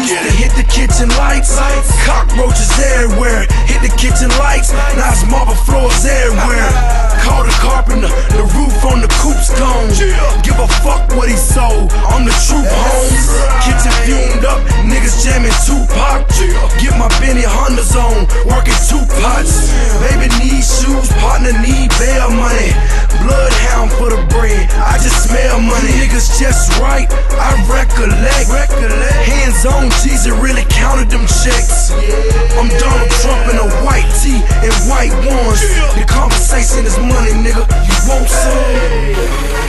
roaches everywhere. Hit the kitchen lights, cockroaches there where hit the kitchen lights now it's marble floors everywhere. Call the carpenter, the roof on the coop's gone. Give a fuck what he sold, I'm the truth, homes. Kitchen fumed up, niggas jamming Tupac. Get my Benny Hunters on, working two pots. Baby need shoes, partner need bail money. Bloodhound for the bread, I just Niggas just right, I recollect. Hands on Jesus really counted them checks. I'm Donald Trump in a white tee and white ones. The conversation is money, nigga. You want some?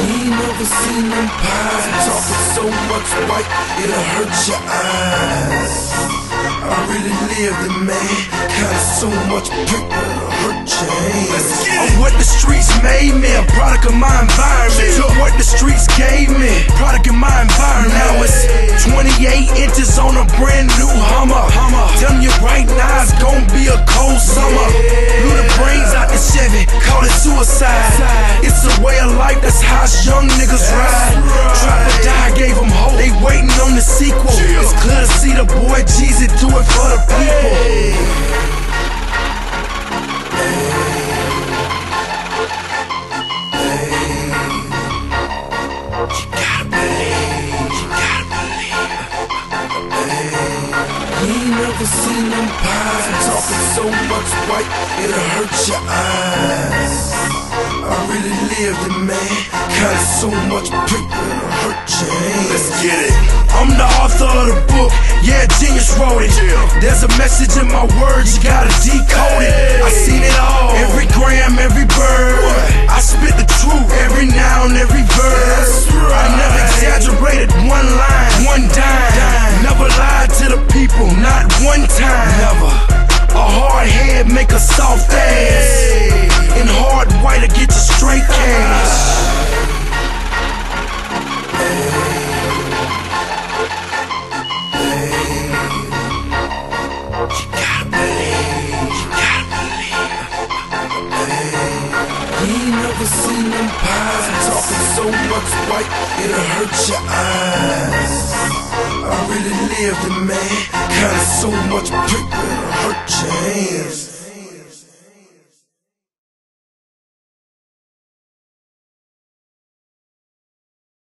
You ain't never seen them white, it'll hurt your eyes I really lived it, man. Kinda so much paper, it'll hurt your hands I'm what the streets made me, a product of my environment. Took what the streets gave me, product of my environment. Now it's 28 inches on a brand new Hummer. Telling you right now, it's gonna be a cold summer. Blew the brains out the Chevy, call it suicide life, that's how us young niggas ride. Trap or die, gave them hope, they waiting on the sequel. It's clear to see the boy Jeezy do it for the people. You ain't never seen them pies Talking so much white, it'll hurt your eyes I really lived it, man. Kinda so much paper, it'll hurt your hands Let's get it. I'm the author of the book, yeah, genius wrote it. There's a message in my words, you gotta decode it. I seen it all, every gram, every bird. I spit the truth, every noun, every verb I never exaggerated one line, one dime. Never lied to the people, not one time. Never. A hard head make a soft ass straight cash seen them pies Talking so much white, it'll hurt your eyes. I really lived it, man Kinda so much paper, hurt your hands